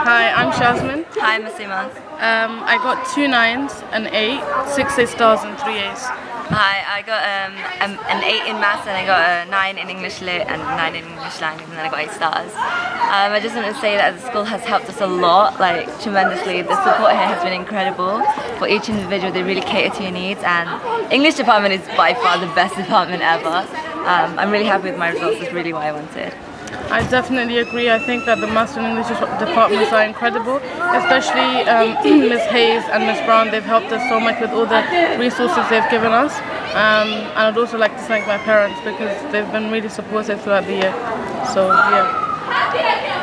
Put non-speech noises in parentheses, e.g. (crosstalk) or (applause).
Hi, I'm Jasmine. Hi, Massima. Um, I got two nines, an eight, six A stars, and three A's. Hi, I got um, an 8 in maths and I got a 9 in English lit and 9 in English language and then I got 8 stars. Um, I just want to say that the school has helped us a lot, like tremendously. The support here has been incredible. For each individual, they really cater to your needs and English department is by far the best (laughs) department ever. Um, I'm really happy with my results, it's really what I wanted. I definitely agree. I think that the Maths and English departments are incredible, especially um, (clears throat) Ms. Hayes and Ms. Brown. They've helped us so much with all the resources they've given us. Um, and I'd also like to thank my parents because they've been really supportive throughout the year. So, yeah.